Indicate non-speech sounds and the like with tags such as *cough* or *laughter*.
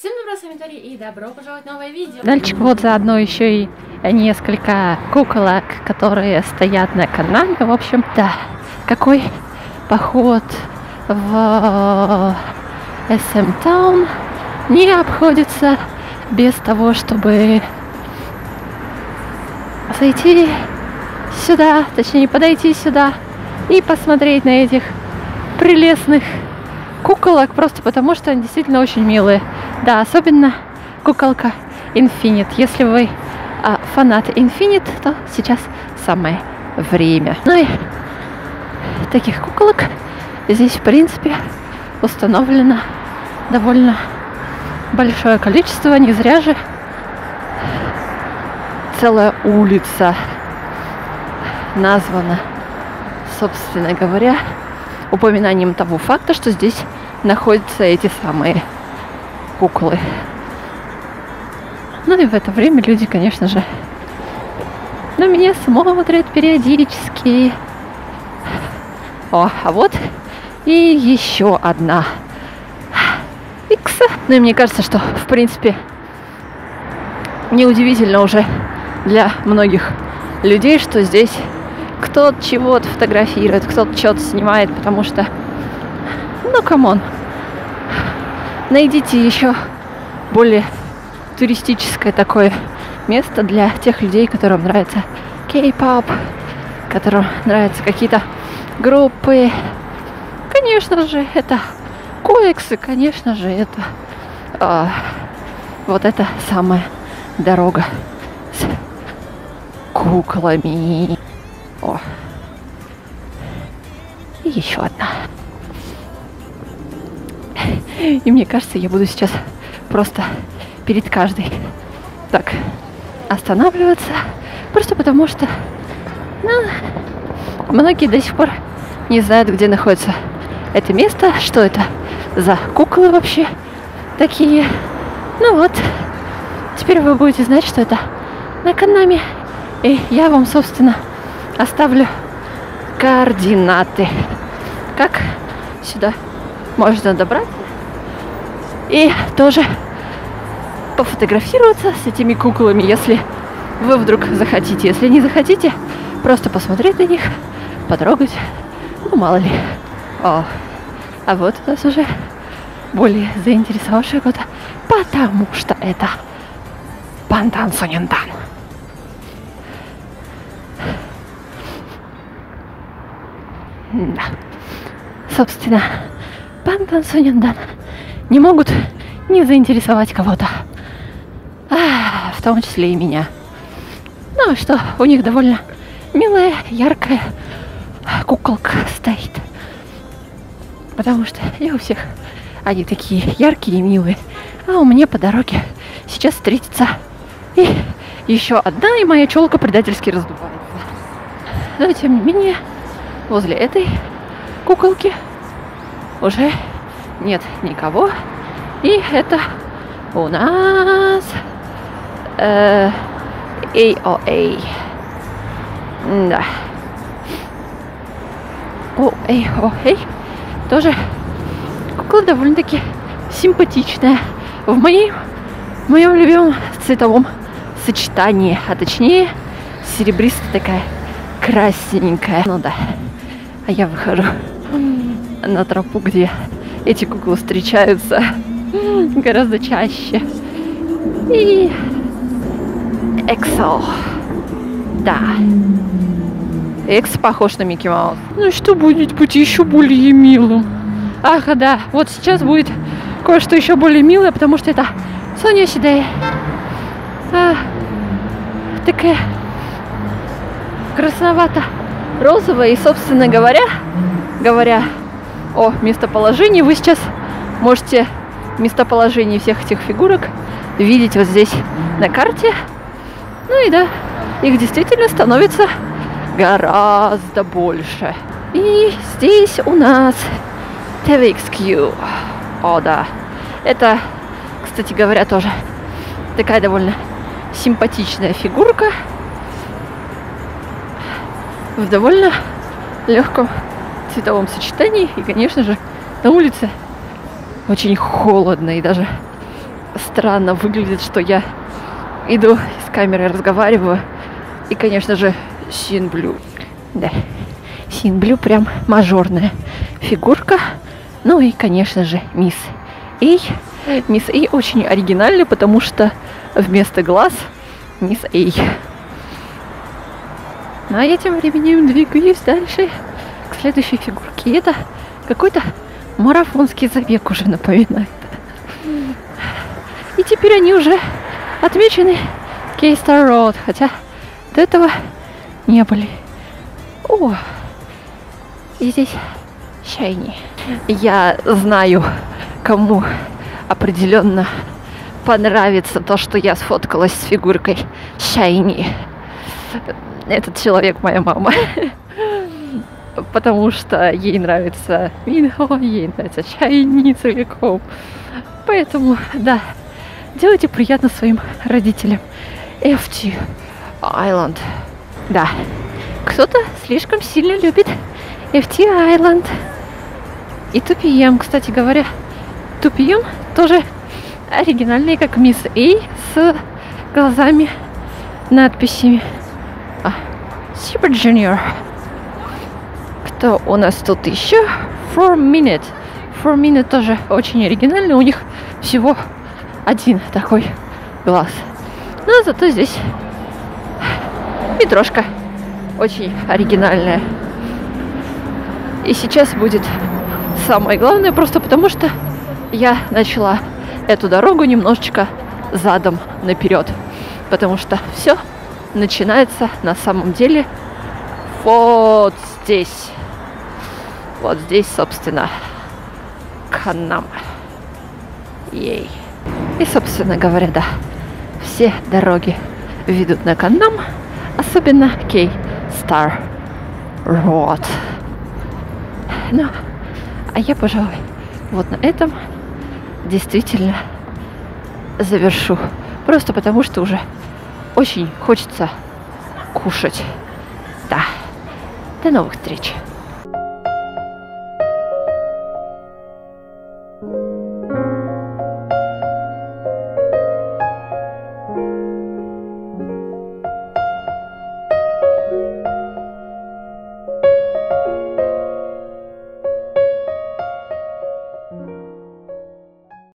Всем добро, с вами Тори, и добро пожаловать в новое видео. Дальше вот заодно еще и несколько куколок, которые стоят на канале. В общем-то, какой поход в SM Town не обходится без того, чтобы зайти сюда, точнее подойти сюда и посмотреть на этих прелестных куколок, просто потому что они действительно очень милые. Да, особенно куколка Infinite. Если вы а, фанат Infinite, то сейчас самое время. Ну и таких куколок здесь, в принципе, установлено довольно большое количество. Не зря же целая улица названа, собственно говоря, упоминанием того факта, что здесь находятся эти самые куклы. Ну и в это время люди, конечно же, на меня смотрят периодически. О, а вот и еще одна Икса. Ну и мне кажется, что, в принципе, неудивительно уже для многих людей, что здесь кто-то чего-то фотографирует, кто-то что-то снимает, потому что, ну, come on, найдите еще более туристическое такое место для тех людей, которым нравится K-pop, которым нравятся какие-то группы. Конечно же, это COEX, конечно же, это а, вот эта самая дорога с куклами. О. И еще одна. И мне кажется, я буду сейчас просто перед каждой так останавливаться. Просто потому что ну, многие до сих пор не знают, где находится это место, что это за куклы вообще такие. Ну вот, теперь вы будете знать, что это на канаме. И я вам, собственно, оставлю координаты, как сюда можно добраться. И тоже пофотографироваться с этими куклами, если вы вдруг захотите. Если не захотите, просто посмотреть на них, потрогать. Ну, мало ли. О, а вот у нас уже более заинтересовавшая года, потому что это Пантан Сонянтан. Да. Собственно, Пантан Соняндан не могут не заинтересовать кого-то. А, в том числе и меня. Ну, что у них довольно милая, яркая куколка стоит. Потому что и у всех они такие яркие и милые. А у меня по дороге сейчас встретится и еще одна, и моя челка предательски раздувается. Но тем не менее, возле этой куколки уже нет никого. И это у нас э, AOA. Да. О, AOA тоже кукла довольно-таки симпатичная. В моей, моем любимом цветовом сочетании, а точнее серебристая такая красненькая. Ну да. А я выхожу на тропу, где эти куклы встречаются гораздо чаще. И Эксо. Да. Экс похож на Микки Маус. Ну что будет быть еще более милым? Ах, да, вот сейчас будет кое-что еще более милое, потому что это Соня Сидей. А, такая красновато-розовая. И, собственно говоря, говоря о местоположении, вы сейчас можете местоположение всех этих фигурок видеть вот здесь на карте. Ну и да, их действительно становится гораздо больше. И здесь у нас TVXQ. О, да. Это, кстати говоря, тоже такая довольно симпатичная фигурка в довольно легком цветовом сочетании. И, конечно же, на улице очень холодно и даже странно выглядит, что я иду с камерой разговариваю. И, конечно же, Синблю. Да, Синблю прям мажорная фигурка. Ну и, конечно же, мисс Эй. Мисс Эй очень оригинальная, потому что вместо глаз мисс Эй. Ну, а я временем двигаюсь дальше к следующей фигурке. И это какой-то марафонский забег уже напоминает. И теперь они уже отмечены Кейстар Road, хотя до этого не были. О, и здесь Шайни. Я знаю, кому определенно понравится то, что я сфоткалась с фигуркой Шайни. Этот человек моя мама. *laughs* Потому что ей нравится Минхо, ей нравится Шайни целиком. Поэтому, да, делайте приятно своим родителям. FT Island. Да, кто-то слишком сильно любит FT Island. И Тупием, кстати говоря. Тупием тоже оригинальный, как Мисс Эй, с глазами, надписями. Super Junior. Кто у нас тут еще? Four Minute. Four Minute тоже очень оригинальный. У них всего один такой глаз. Но зато здесь метрошка очень оригинальная. И сейчас будет самое главное, просто потому что я начала эту дорогу немножечко задом наперед. Потому что все начинается на самом деле вот здесь. Вот здесь, собственно, Канам. Ей. И, собственно говоря, да, все дороги ведут на Канам, особенно Кей Стар Road. Ну, а я, пожалуй, вот на этом действительно завершу. Просто потому, что уже очень хочется кушать. Да. До новых встреч.